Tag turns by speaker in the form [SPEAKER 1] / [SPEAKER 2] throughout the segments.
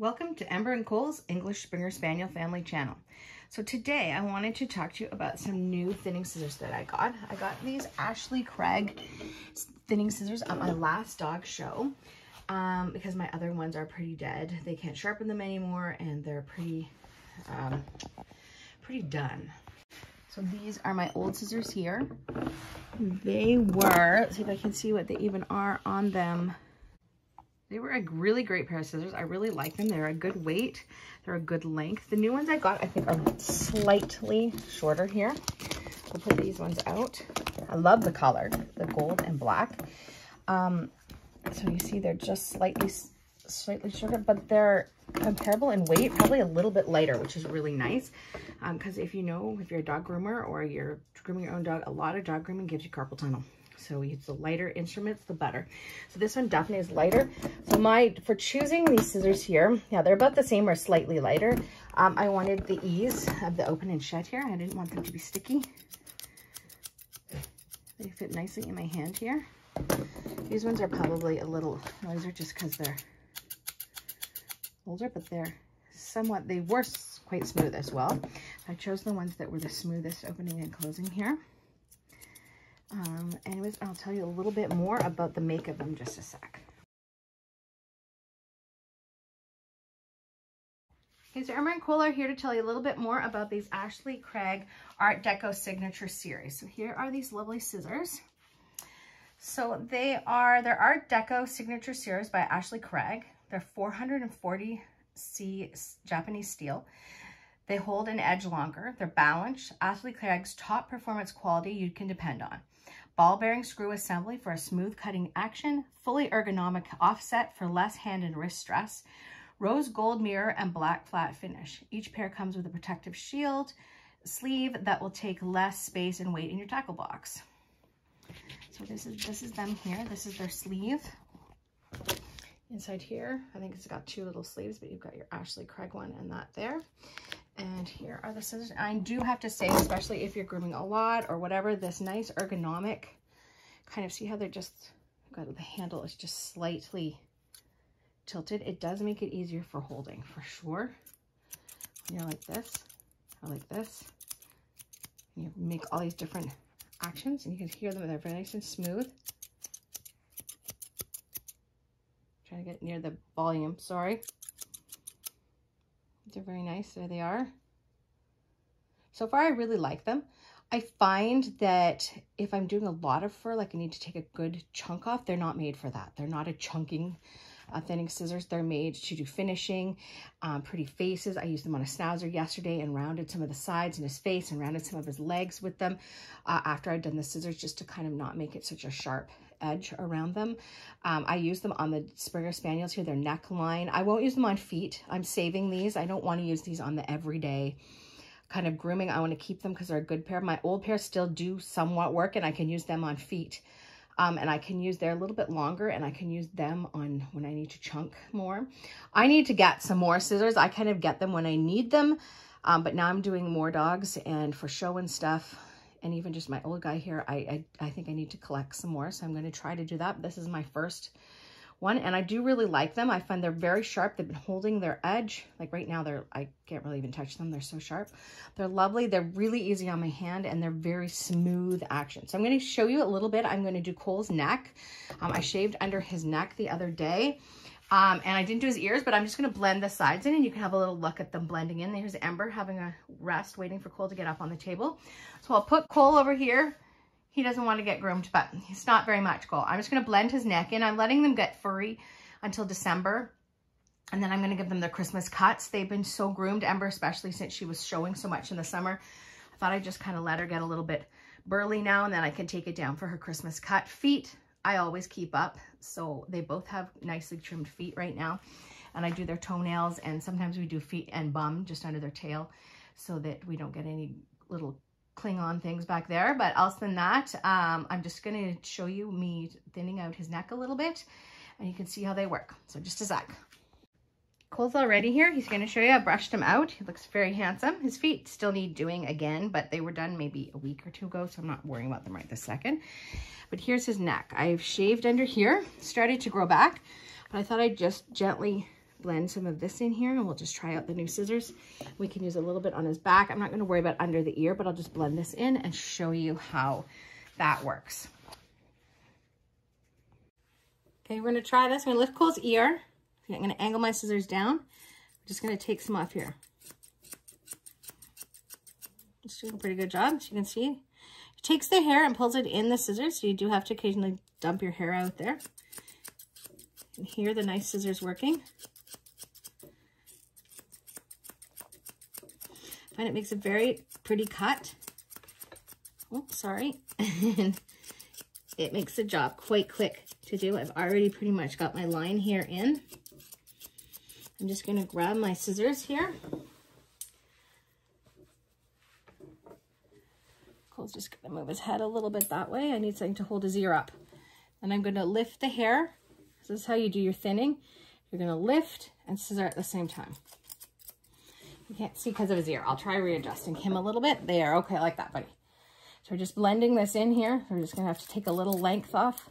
[SPEAKER 1] Welcome to Ember and Cole's English Springer Spaniel Family Channel. So today I wanted to talk to you about some new thinning scissors that I got. I got these Ashley Craig thinning scissors at my last dog show um, because my other ones are pretty dead. They can't sharpen them anymore and they're pretty, um, pretty done. So these are my old scissors here. They were, let's see if I can see what they even are on them. They were a really great pair of scissors. I really like them. They're a good weight. They're a good length. The new ones I got, I think, are slightly shorter here. We'll put these ones out. I love the color, the gold and black. Um, so you see they're just slightly, slightly shorter, but they're comparable in weight, probably a little bit lighter, which is really nice. Because um, if you know, if you're a dog groomer or you're grooming your own dog, a lot of dog grooming gives you carpal tunnel. So it's the lighter instruments, the better. So this one definitely is lighter. So my, for choosing these scissors here, yeah, they're about the same or slightly lighter. Um, I wanted the ease of the open and shut here. I didn't want them to be sticky. They fit nicely in my hand here. These ones are probably a little noisier just because they're older, but they're somewhat, they were quite smooth as well. I chose the ones that were the smoothest opening and closing here. Um, anyways, I'll tell you a little bit more about the make of them just a sec. Okay, so Ember and Cole are here to tell you a little bit more about these Ashley Craig Art Deco Signature Series. So here are these lovely scissors. So they are, they're Art Deco Signature Series by Ashley Craig. They're 440C Japanese steel. They hold an edge longer. They're balanced. Ashley Craig's top performance quality you can depend on. Ball bearing screw assembly for a smooth cutting action. Fully ergonomic offset for less hand and wrist stress. Rose gold mirror and black flat finish. Each pair comes with a protective shield sleeve that will take less space and weight in your tackle box. So this is this is them here. This is their sleeve. Inside here, I think it's got two little sleeves, but you've got your Ashley Craig one and that there. And here are the scissors. I do have to say, especially if you're grooming a lot or whatever, this nice ergonomic, kind of see how they're just, got the handle is just slightly tilted. It does make it easier for holding for sure. When you're like this or like this, you make all these different actions and you can hear them. They're very nice and smooth. Trying to get near the volume, sorry. They're very nice. There they are. So far, I really like them. I find that if I'm doing a lot of fur, like I need to take a good chunk off, they're not made for that. They're not a chunking thinning scissors. They're made to do finishing, um, pretty faces. I used them on a schnauzer yesterday and rounded some of the sides in his face and rounded some of his legs with them uh, after I'd done the scissors just to kind of not make it such a sharp edge around them. Um, I use them on the Springer Spaniels here, their neckline. I won't use them on feet. I'm saving these. I don't want to use these on the everyday kind of grooming. I want to keep them because they're a good pair. My old pair still do somewhat work and I can use them on feet. Um, and I can use, they're a little bit longer and I can use them on when I need to chunk more. I need to get some more scissors. I kind of get them when I need them. Um, but now I'm doing more dogs and for show and stuff, and even just my old guy here, I, I, I think I need to collect some more. So I'm going to try to do that. This is my first one and I do really like them. I find they're very sharp. They've been holding their edge. Like right now, they're I can't really even touch them. They're so sharp. They're lovely. They're really easy on my hand and they're very smooth action. So I'm going to show you a little bit. I'm going to do Cole's neck. Um, I shaved under his neck the other day. Um, and I didn't do his ears, but I'm just going to blend the sides in and you can have a little look at them blending in. There's Ember having a rest, waiting for Cole to get up on the table. So I'll put Cole over here. He doesn't want to get groomed, but he's not very much Cole. I'm just going to blend his neck in. I'm letting them get furry until December. And then I'm going to give them their Christmas cuts. They've been so groomed, Ember, especially since she was showing so much in the summer. I thought I'd just kind of let her get a little bit burly now, and then I can take it down for her Christmas cut. Feet, I always keep up. So they both have nicely trimmed feet right now. And I do their toenails and sometimes we do feet and bum just under their tail so that we don't get any little cling on things back there. But else than that, um, I'm just going to show you me thinning out his neck a little bit and you can see how they work. So just a sec. Cole's already here. He's going to show you. I brushed him out. He looks very handsome. His feet still need doing again, but they were done maybe a week or two ago, so I'm not worrying about them right this second. But here's his neck. I've shaved under here, started to grow back, but I thought I'd just gently blend some of this in here and we'll just try out the new scissors. We can use a little bit on his back. I'm not going to worry about under the ear, but I'll just blend this in and show you how that works. Okay, we're going to try this. I'm going to lift Cole's ear. I'm going to angle my scissors down. I'm just going to take some off here. It's doing a pretty good job, as you can see. It takes the hair and pulls it in the scissors, so you do have to occasionally dump your hair out there. And here the nice scissors working. Find it makes a very pretty cut. Oh, sorry. it makes the job quite quick to do. I've already pretty much got my line here in. I'm just going to grab my scissors here. Cole's just going to move his head a little bit that way. I need something to hold his ear up. And I'm going to lift the hair. This is how you do your thinning. You're going to lift and scissor at the same time. You can't see because of his ear. I'll try readjusting him a little bit. There. Okay, I like that, buddy. So we're just blending this in here. We're just to have to take a little length off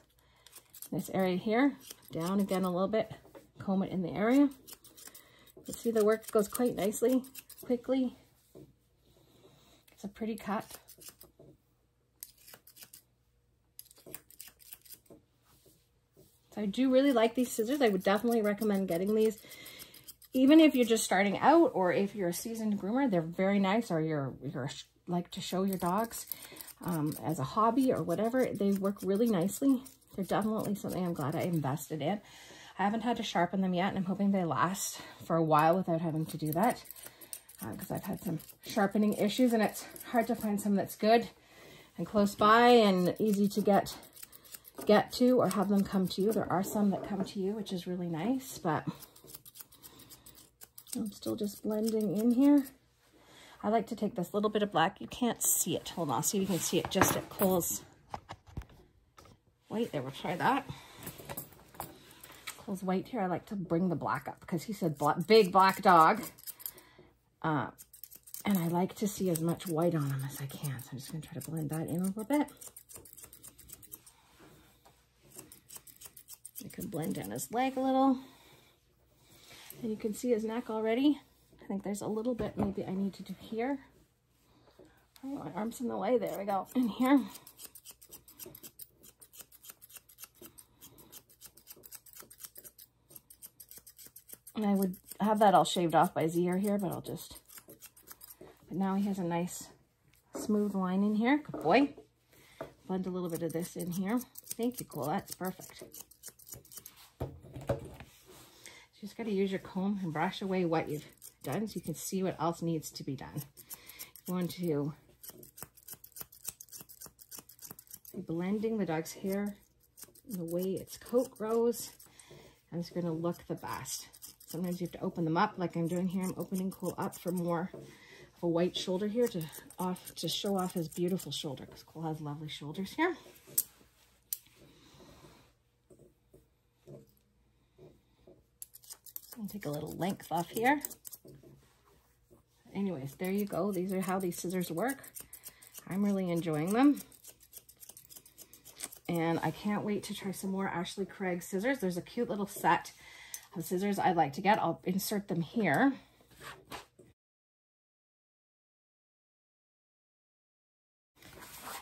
[SPEAKER 1] this area here. Down again a little bit. Comb it in the area. You see the work goes quite nicely, quickly. It's a pretty cut. So I do really like these scissors. I would definitely recommend getting these. Even if you're just starting out or if you're a seasoned groomer, they're very nice or you're, you're like to show your dogs um, as a hobby or whatever. They work really nicely. They're definitely something I'm glad I invested in. I haven't had to sharpen them yet, and I'm hoping they last for a while without having to do that because uh, I've had some sharpening issues, and it's hard to find some that's good and close by and easy to get get to or have them come to you. There are some that come to you, which is really nice, but I'm still just blending in here. I like to take this little bit of black. You can't see it. Hold on, see if you can see it just at Cole's. Wait, there, we'll try that. Cole's white here. I like to bring the black up because he said black, big black dog. Uh, and I like to see as much white on him as I can. So I'm just going to try to blend that in a little bit. I can blend down his leg a little. And you can see his neck already. I think there's a little bit maybe I need to do here. Oh, my arm's in the way. There we go. In here. And I would have that all shaved off by his ear here, but I'll just... But now he has a nice smooth line in here. Good boy. Blend a little bit of this in here. Thank you, Cool. That's perfect. Just got to use your comb and brush away what you've done so you can see what else needs to be done. You want to be blending the dog's hair in the way its coat grows and it's going to look the best. Sometimes you have to open them up like I'm doing here. I'm opening Cole up for more of a white shoulder here to off to show off his beautiful shoulder because Cole has lovely shoulders here. Take a little length off here anyways, there you go. These are how these scissors work. I'm really enjoying them. And I can't wait to try some more Ashley Craig scissors. There's a cute little set of scissors I'd like to get. I'll insert them here.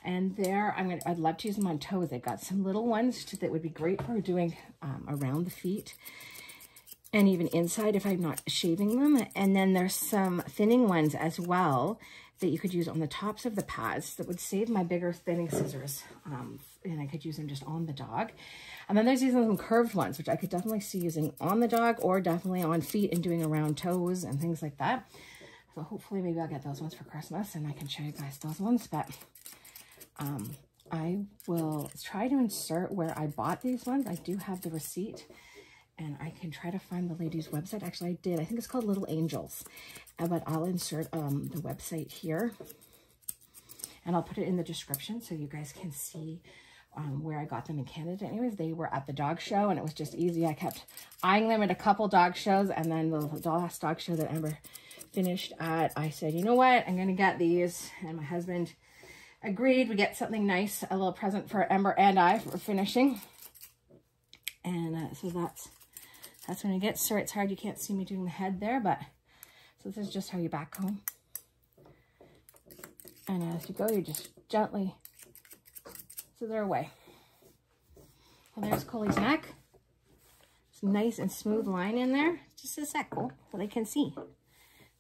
[SPEAKER 1] And there, I'm gonna, I'd love to use them on toes. They've got some little ones that would be great for doing um, around the feet and even inside if I'm not shaving them. And then there's some thinning ones as well that you could use on the tops of the pads that would save my bigger thinning scissors. Um, and I could use them just on the dog. And then there's these little curved ones, which I could definitely see using on the dog or definitely on feet and doing around toes and things like that. So hopefully maybe I'll get those ones for Christmas and I can show you guys those ones. But um, I will try to insert where I bought these ones. I do have the receipt and I can try to find the lady's website. Actually, I did. I think it's called Little Angels, uh, but I'll insert um, the website here, and I'll put it in the description so you guys can see um, where I got them in Canada. Anyways, they were at the dog show, and it was just easy. I kept eyeing them at a couple dog shows, and then the, last dog show that Ember finished at, I said, you know what? I'm going to get these, and my husband agreed. We get something nice, a little present for Ember and I for finishing. And uh, so that's That's when it gets sore. It's hard. You can't see me doing the head there, but so this is just how you back home. And as you go, you just gently so they're away. And there's Coley's neck. It's nice and smooth line in there. Just a sec, so they can see.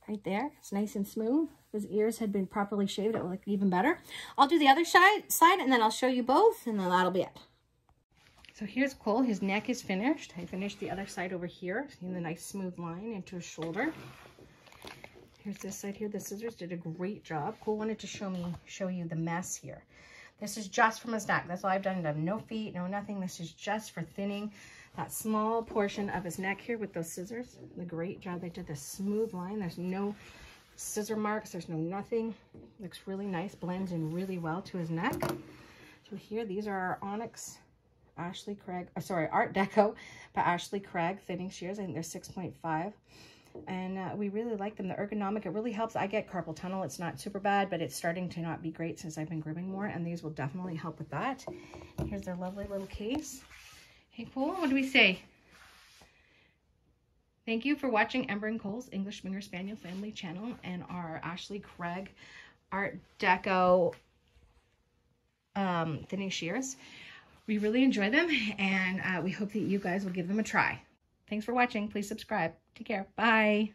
[SPEAKER 1] Right there. It's nice and smooth. His ears had been properly shaved, it would look even better. I'll do the other side, side and then I'll show you both, and then that'll be it. So here's Cole. His neck is finished. I finished the other side over here. Seeing the nice smooth line into his shoulder. Here's this side here. The scissors did a great job. Cole wanted to show me, show you the mess here. This is just from his neck. That's all I've done. Done no feet, no nothing. This is just for thinning that small portion of his neck here with those scissors. The great job they did. The smooth line. There's no scissor marks. There's no nothing. Looks really nice. Blends in really well to his neck. So here, these are our Onyx Ashley Craig, uh, sorry, Art Deco by Ashley Craig thinning shears. I think they're 6.5 and uh, we really like them. The ergonomic, it really helps. I get carpal tunnel. It's not super bad, but it's starting to not be great since I've been grooming more, and these will definitely help with that. Here's their lovely little case. Hey, cool. What do we say? Thank you for watching Ember and Cole's English Springer Spaniel Family Channel and our Ashley Craig Art Deco um, thinning shears. We really enjoy them, and uh, we hope that you guys will give them a try. Thanks for watching. Please subscribe. Take care. Bye.